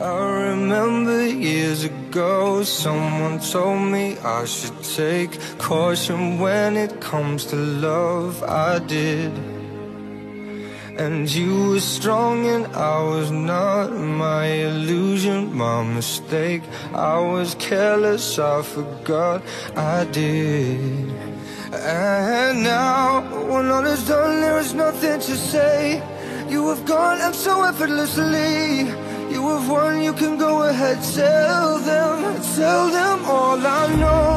I remember years ago Someone told me I should take caution when it comes to love. I did. And you were strong and I was not. My illusion, my mistake. I was careless, I forgot. I did. And now, when all is done There is nothing to say. You have gone and so effortlessly tell them, tell them all I know